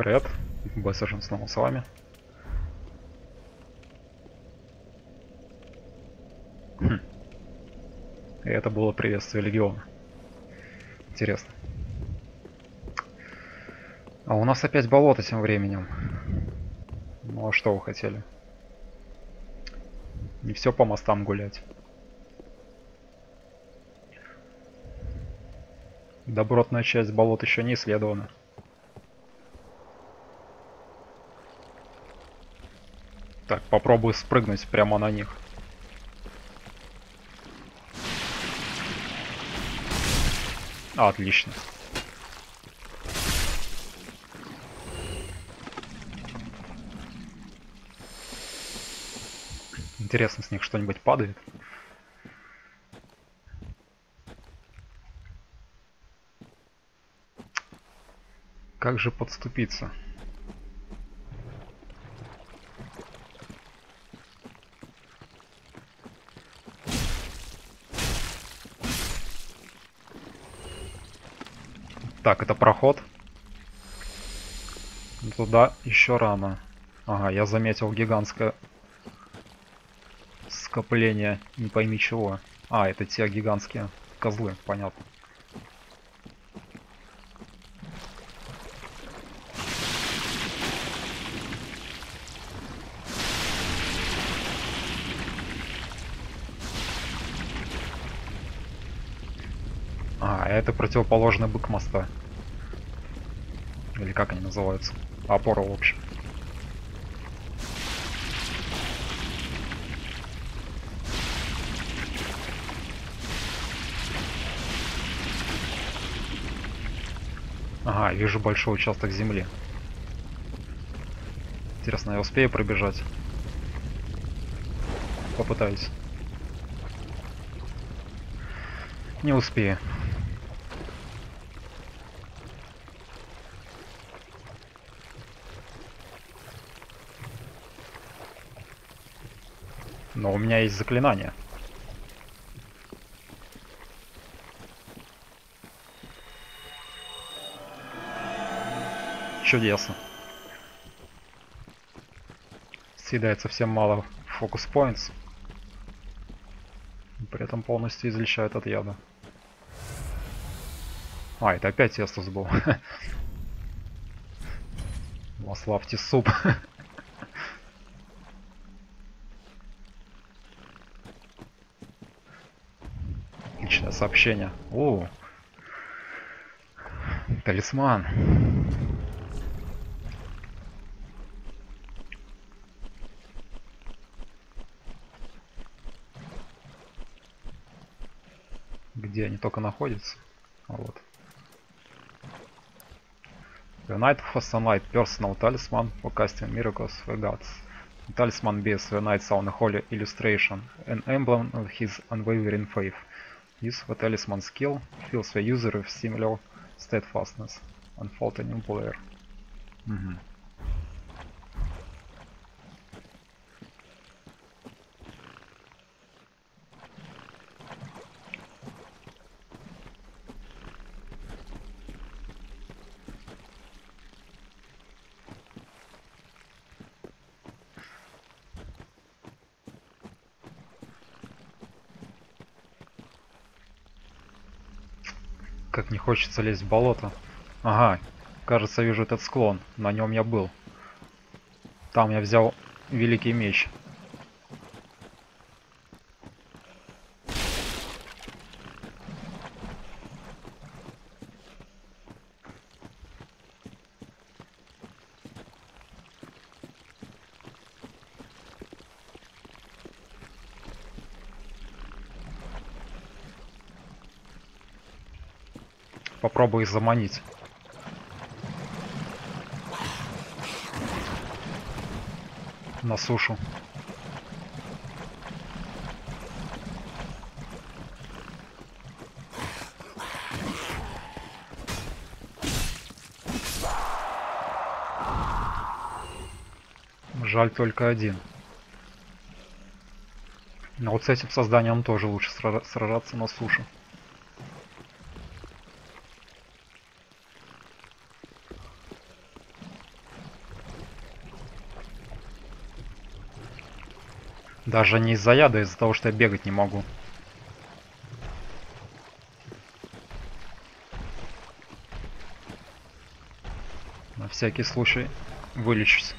Привет, Бессажен снова с вами. Хм. И это было приветствие Легиона. Интересно. А у нас опять болото тем временем. Ну а что вы хотели? Не все по мостам гулять. Добротная часть болот еще не исследована. Так, попробую спрыгнуть прямо на них. Отлично. Интересно, с них что-нибудь падает? Как же подступиться? Так, это проход. Туда еще рано. Ага, я заметил гигантское скопление, не пойми чего. А, это те гигантские козлы, понятно. А, это противоположный бык моста. Или как они называются? Опора, в общем. Ага, вижу большой участок земли. Интересно, я успею пробежать? Попытаюсь. Не успею. Но у меня есть заклинание. Чудесно. Съедает совсем мало фокус points. При этом полностью излечает от яда. А, это опять Эстус был. Маславьте суп. Личное сообщение. О, талисман. где они только находятся. Вот. Knight of Sunlight, personal talisman for casting miracles for gods. Talisman the Knight's own holy illustration, an emblem of his unwavering faith. Use the talisman skill, fills the user with similar steadfastness. Unfold a new player. Mm -hmm. Как не хочется лезть в болото. Ага, кажется, вижу этот склон. На нем я был. Там я взял великий меч. Их заманить. На сушу. Жаль только один. Но вот с этим созданием тоже лучше сражаться на суше. Даже не из-за яда, а из-за того, что я бегать не могу. На всякий случай вылечусь.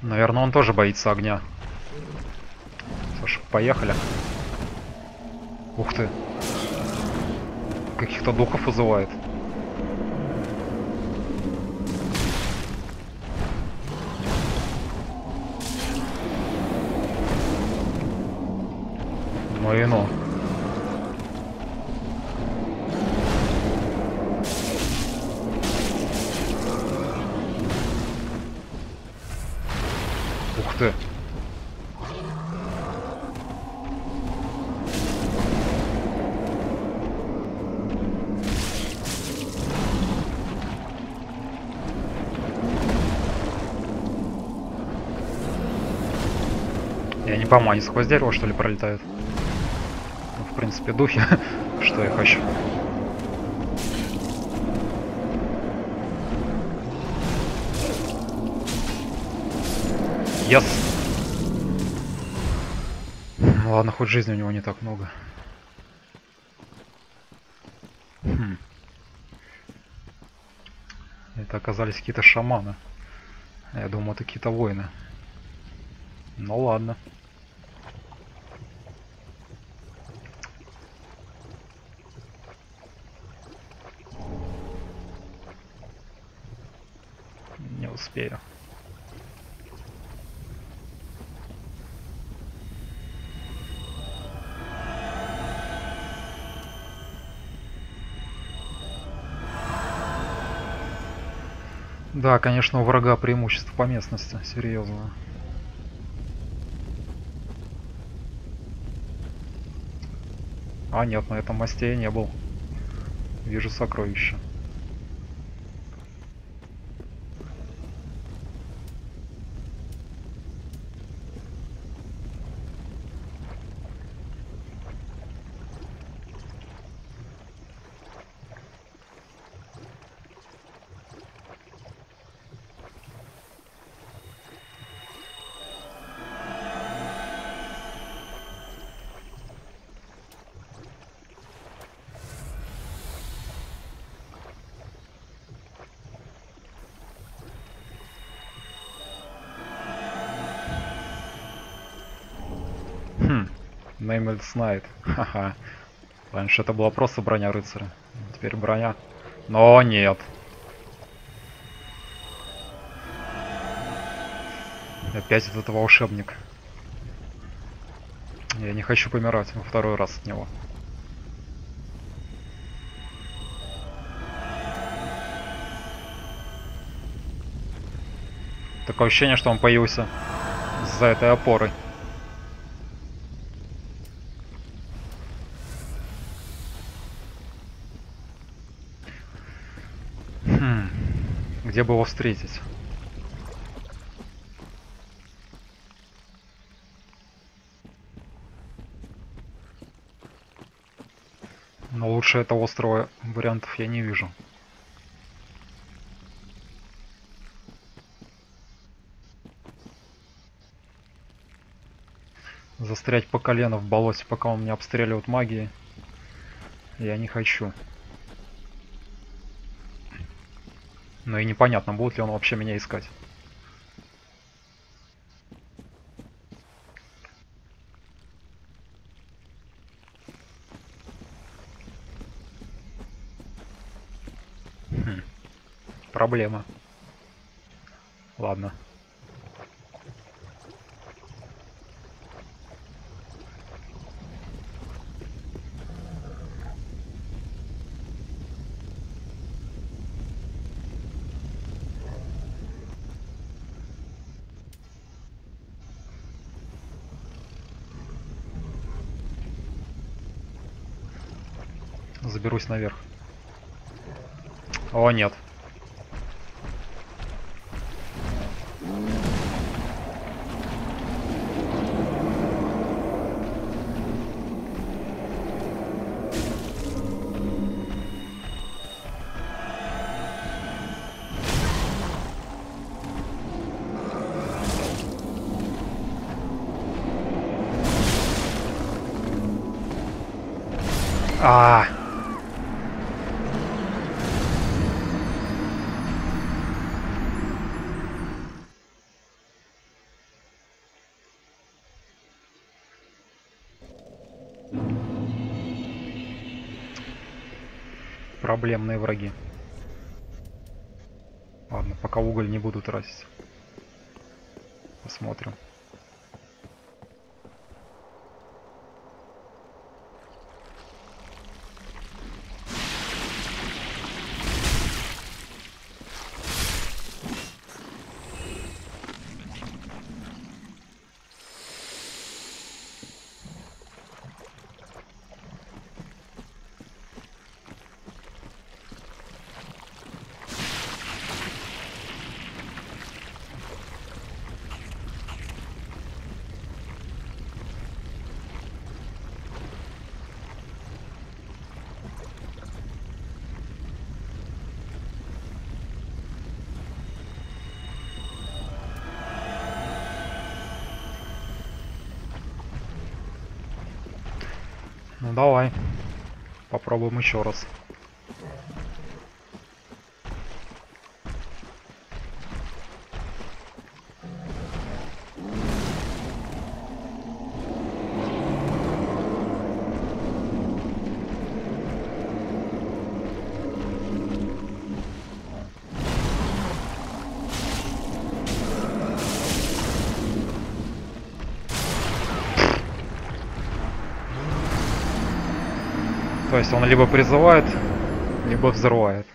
Наверное, он тоже боится огня. Слушай, поехали. Ух ты. Каких-то духов вызывает. Ну и ну. Ух ты. Я не пойму, они сквозь дерево что ли пролетают? Принципе, духи, что я хочу. Yes. Ну ладно, хоть жизни у него не так много. Хм. Это оказались какие-то шаманы. Я думал, это какие-то воины. Ну ладно. Не успею. Да, конечно, у врага преимущество по местности, серьезно. А, нет, на этом мосте я не был. Вижу сокровища. Nameless Knight. Ха-ха. Раньше это была просто броня рыцаря. Теперь броня. Но нет. Опять этот волшебник. Я не хочу помирать во второй раз от него. Такое ощущение, что он появился за этой опорой. Хм, где бы его встретить? Но лучше этого острова вариантов я не вижу. Застрять по колено в болоте, пока он меня обстреливает магией, я не хочу. Но и непонятно, будет ли он вообще меня искать. Хм. Проблема. Ладно. проберусь наверх. О, нет. А, -а, -а. Проблемные враги. Ладно, пока уголь не буду тратить. Посмотрим. Давай. Попробуем еще раз. То есть он либо призывает, либо взрывает.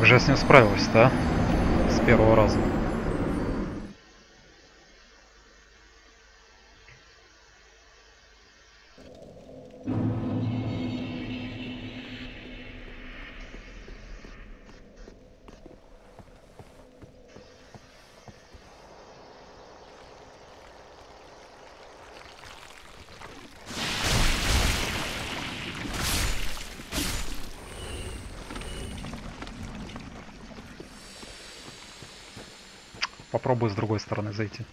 Как же я с ним справился-то, а? С первого раза. Попробую с другой стороны зайти.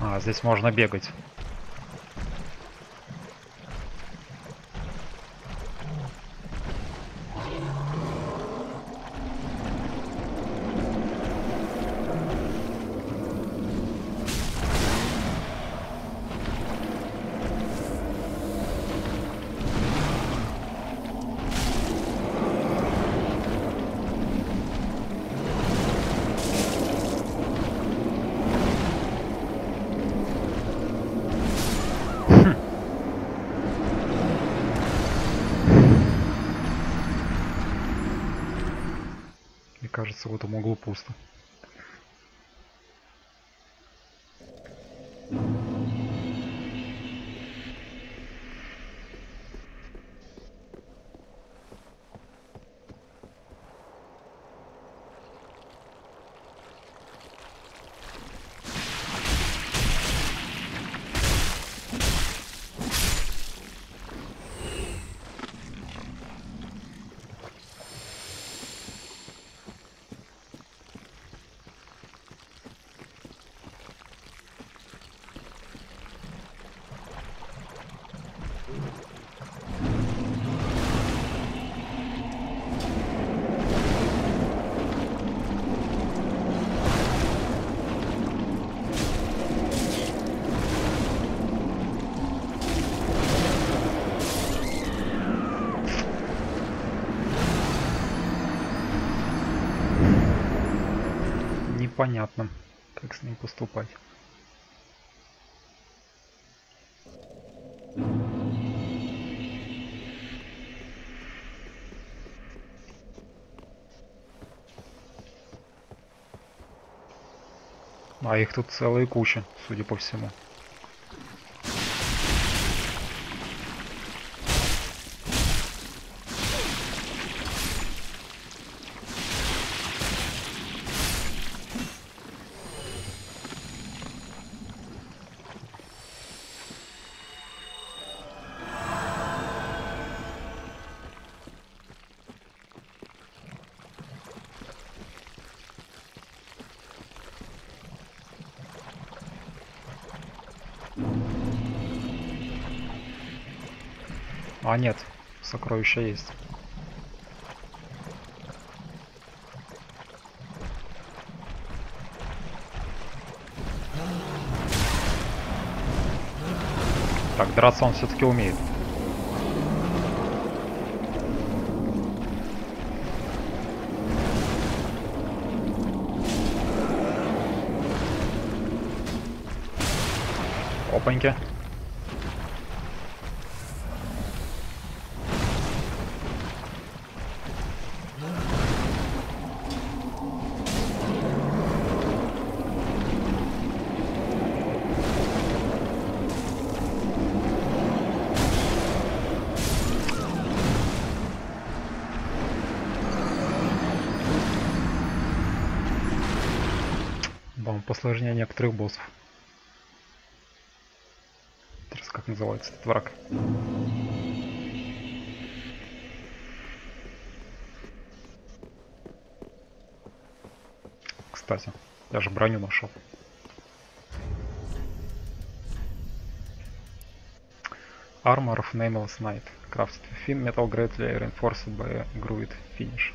А, здесь можно бегать. Кажется, в этом углу пусто. Непонятно, как с ним поступать. А их тут целая куча, судя по всему. А нет, сокровища есть. Так, драться он все-таки умеет. Опаньки. Некоторых боссов. Интересно, как называется этот враг. Кстати, я же броню нашел. Armor of Nameless Knight. Crafted thin metal greatly reinforced by grooved finish.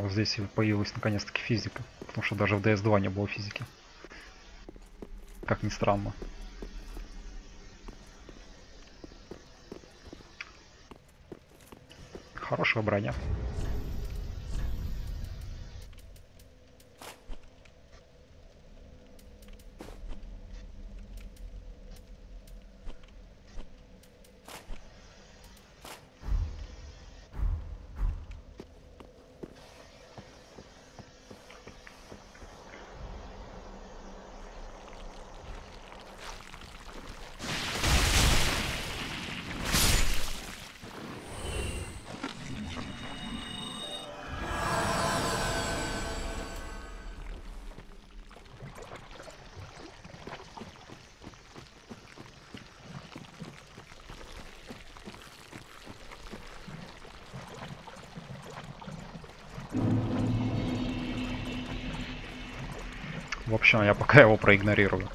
Вот здесь появилась наконец-таки физика. Потому что даже в DS2 не было физики. Как ни странно. Хорошая броня. Общем, я пока его проигнорирую.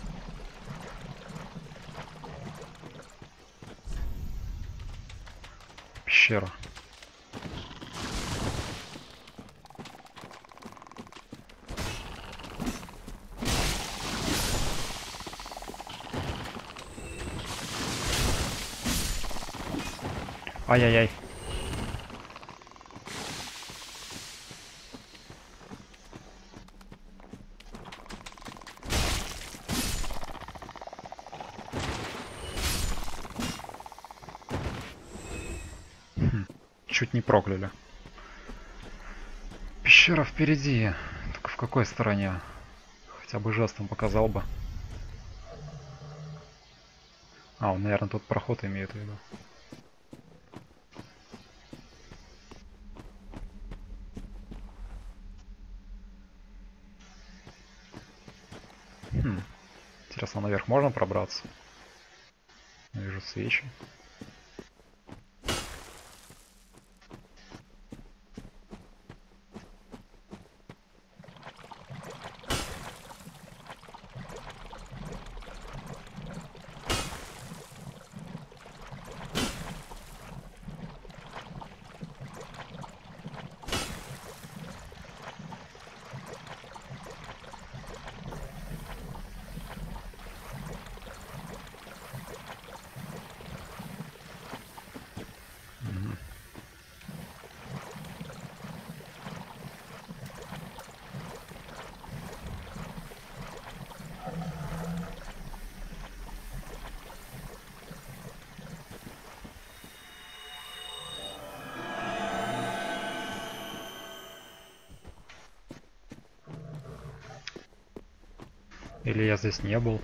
Пещера. Ай-яй-яй. Чуть не прокляли. Пещера впереди. Только в какой стороне? Хотя бы жестом показал бы. А, он, наверное, тут проход имеет в виду. Хм. Интересно, наверх можно пробраться? Вижу свечи. Или я здесь не был?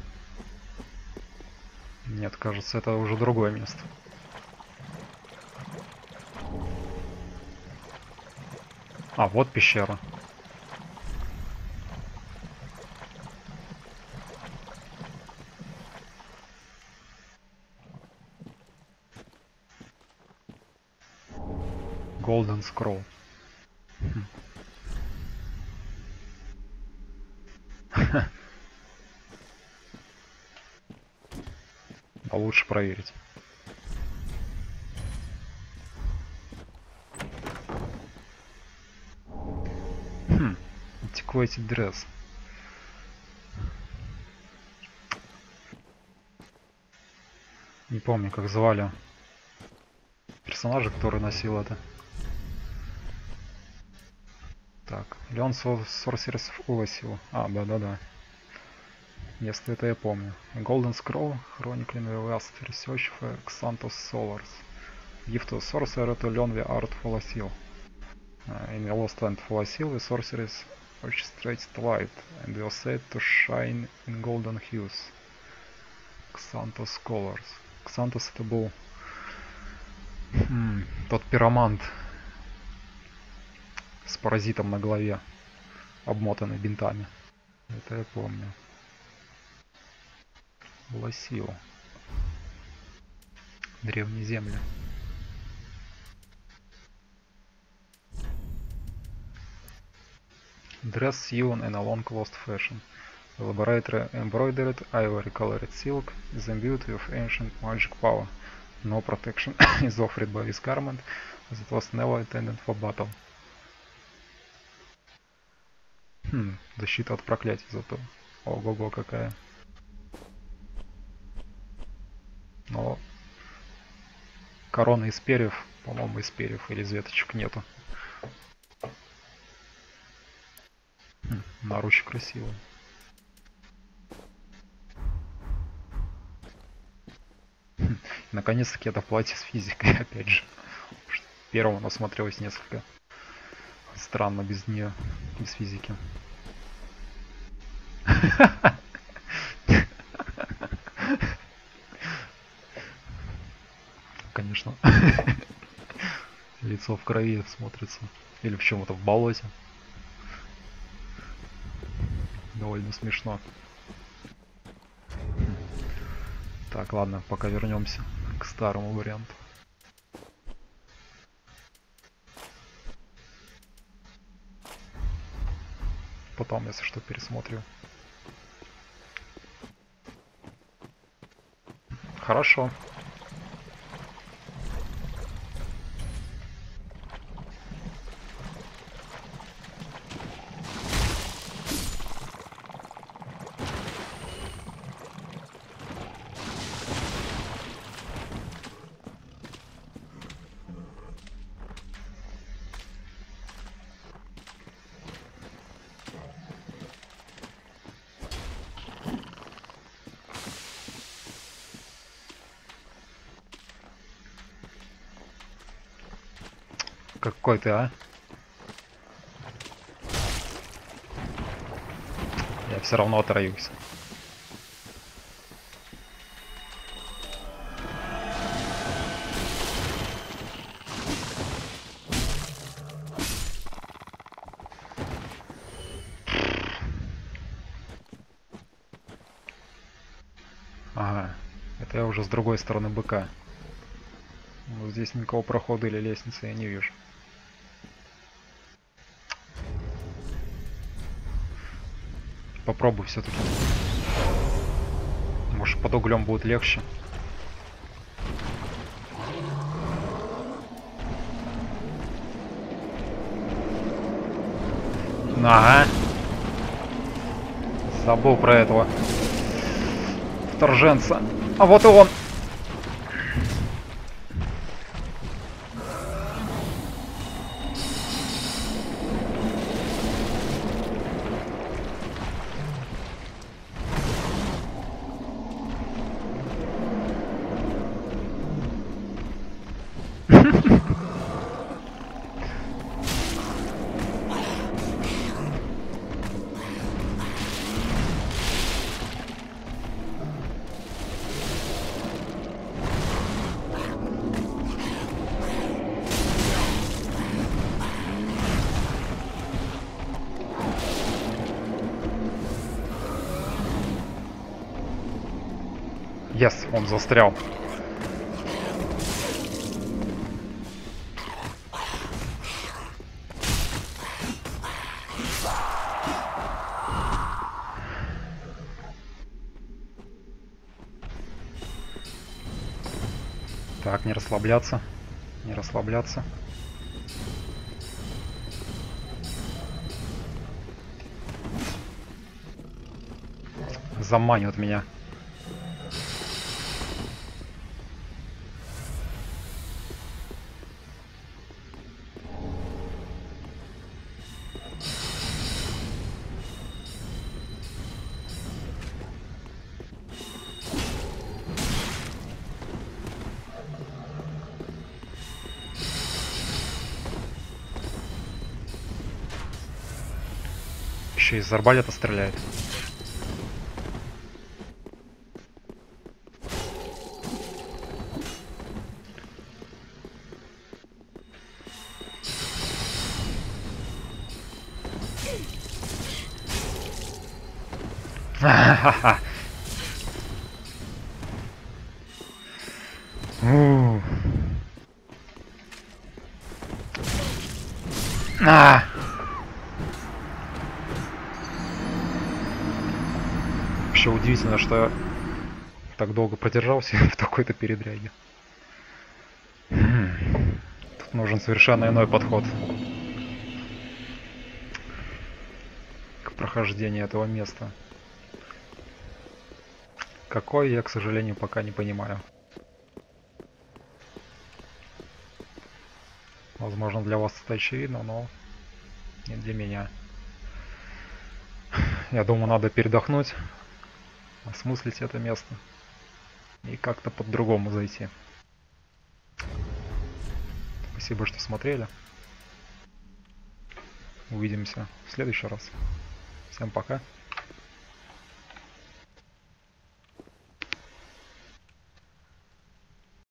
Нет, кажется, это уже другое место. А, вот пещера. Golden Scroll. А лучше проверить. Хм, antiquated dress. Не помню, как звали персонажа, который носил это. Так, Леон Sorceress Уласил. А, да-да-да. Если это я помню. Golden Scroll, Chronicling the Last Research for Xanthos Solars. Give to Sorcerer to learn the art Folasil. Uh, in the Lost Land Folasil, the sorceress orchestrates light and will said to shine in golden hues. Xanthos Scholars. Xanthos это был хм, тот пиромант с паразитом на голове, обмотанный бинтами. Это я помню. Лосил. Древние земли. Dress sewn in a long lost fashion. Elaborately embroidered ivory colored silk is imbued with ancient magic power. No protection is offered by this garment as it was never intended for battle. Хм, защита от проклятий зато. Ого-го какая. Но корона из перьев, по-моему, из перьев или из веточек нету. Хм, наруч красивый. Хм, наконец-таки это платье с физикой, опять же. Первым оно смотрелось несколько странно без нее, без физики. Конечно. Лицо в крови смотрится. Или в чем-то в болоте. Довольно смешно. Так, ладно, пока вернемся к старому варианту. Потом, если что, пересмотрю. Хорошо. Какой ты, а? Я все равно отроюсь. Ага, это я уже с другой стороны быка. Вот здесь никакого прохода или лестницы я не вижу. Попробуй все-таки. Может под углем будет легче. Ага. Забыл про этого вторженца. А вот и он. Он застрял. Так, не расслабляться. Не расслабляться. Заманивает меня. Из арбалета стреляет. Вообще удивительно, что так долго продержался в такой-то передряге. Тут нужен совершенно иной подход к прохождению этого места. Какой, я, к сожалению, пока не понимаю. Возможно, для вас это очевидно, но не для меня. Я думаю, надо передохнуть, осмыслить это место и как-то по-другому зайти. Спасибо, что смотрели. Увидимся в следующий раз. Всем пока.